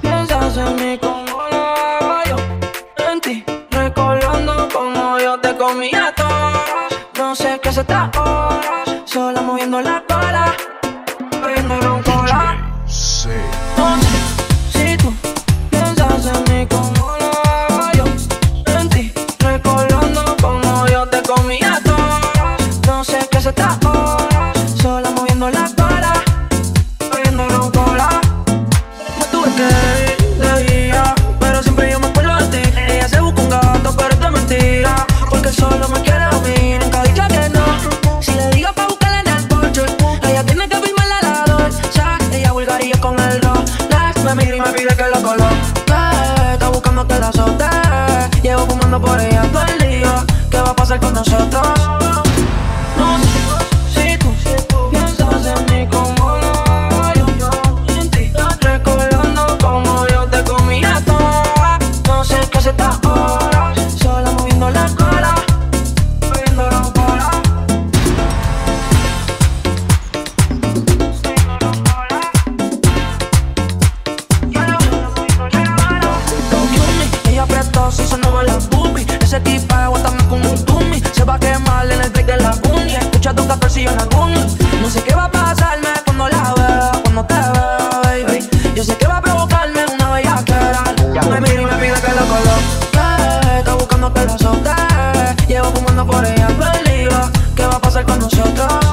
Piensas en mí como lo hago. En ti, recolando como yo te comía todo. No sé qué se está ahora, sola moviendo la cola. por ella todo el lío. ¿Qué va a pasar con nosotros? Por ella en ¿Qué va a pasar con nosotros?